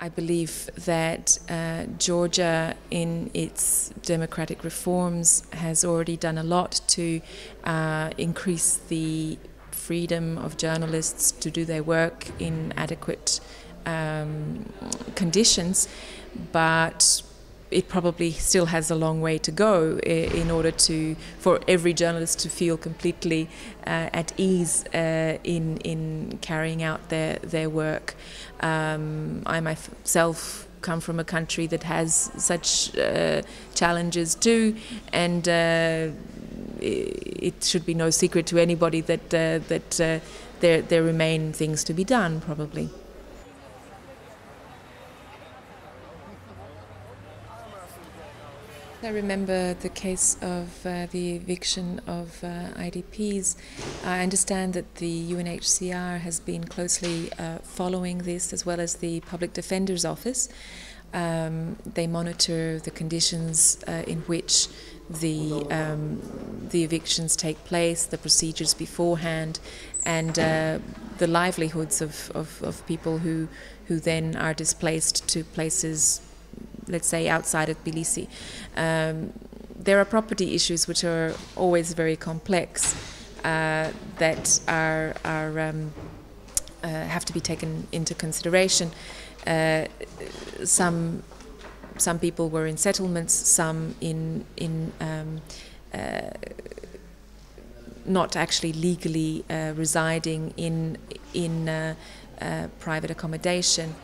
I believe that uh, Georgia, in its democratic reforms, has already done a lot to uh, increase the freedom of journalists to do their work in adequate um, conditions, but it probably still has a long way to go in order to for every journalist to feel completely uh, at ease uh, in in carrying out their their work. Um, I myself come from a country that has such uh, challenges too, and it should be no secret to anybody that that there there remain things to be done probably. I remember the case of uh, the eviction of uh, IDPs. I understand that the UNHCR has been closely uh, following this as well as the Public Defender's Office. Um, they monitor the conditions uh, in which the um, the evictions take place, the procedures beforehand, and uh, the livelihoods of, of, of people who who then are displaced to places let's say outside of Tbilisi. Um, there are property issues which are always very complex uh, that are are um, uh, have to be taken into consideration. Uh, some some people were in settlements, some in in um, uh, not actually legally uh, residing in in uh, private accommodation.